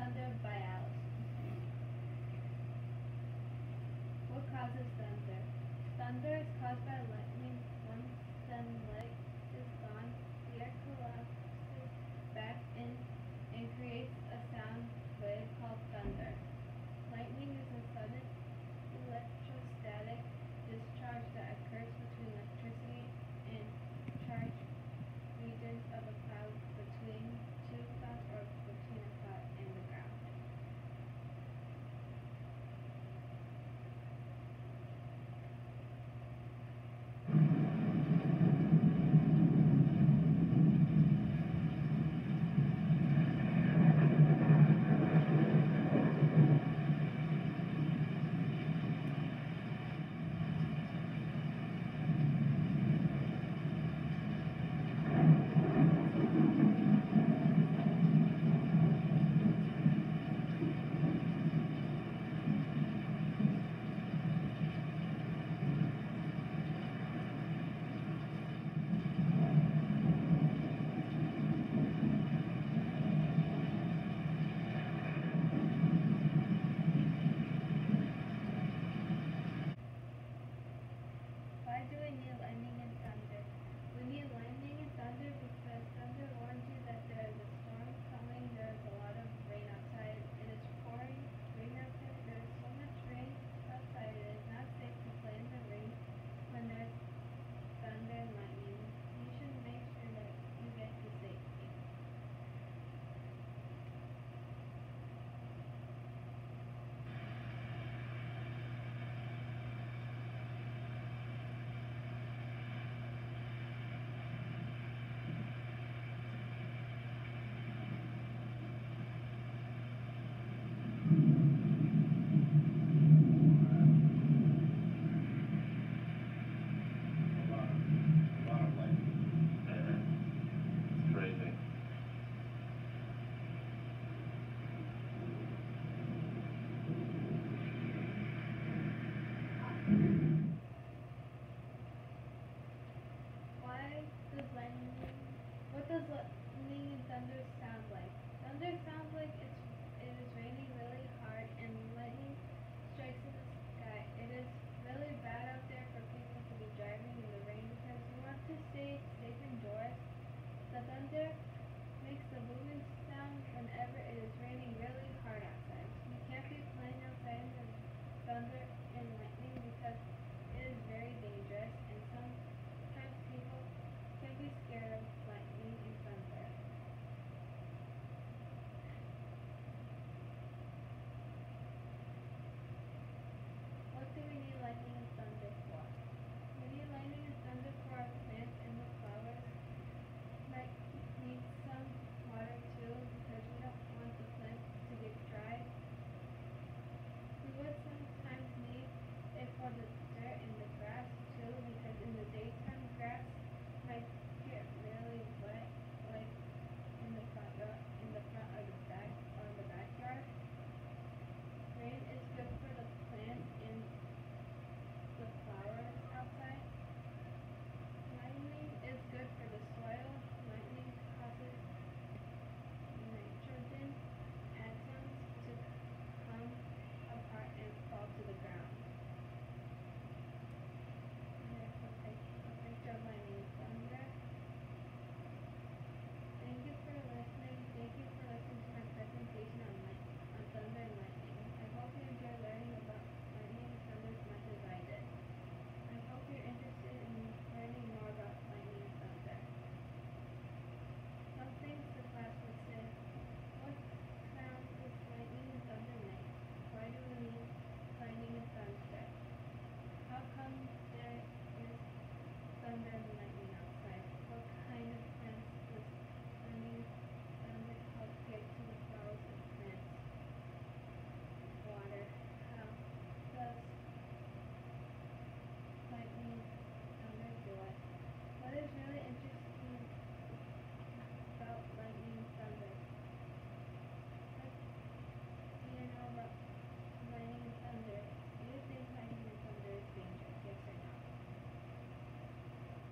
Thunder by Allison. What causes thunder? Thunder is caused by lightning